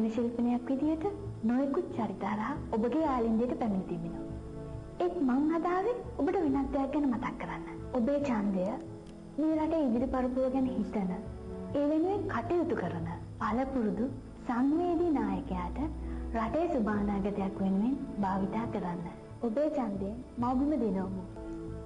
තරුණ ශිල්පිනියක් විදිහට නොයෙකුත් චරිත හරහා ඔබගේ ආලින්දයට පැමිණ තිබෙනවා. ඒත් මං හදාවේ ඔබට වෙනත් දෙයක් ගැන මතක් කරන්න. ඔබේ ඡන්දය මේ රටේ ඉදිරි පරපුර ගැන හිතන, ඒ වෙනුවෙන් කටයුතු කරන පළපුරුදු සංවේදී නායකයාට රටේ සුභානාගතයක් වෙනුවෙන් භාවිතා කරන්න. ඔබේ ඡන්දයෙන් මවබිම දිනවමු.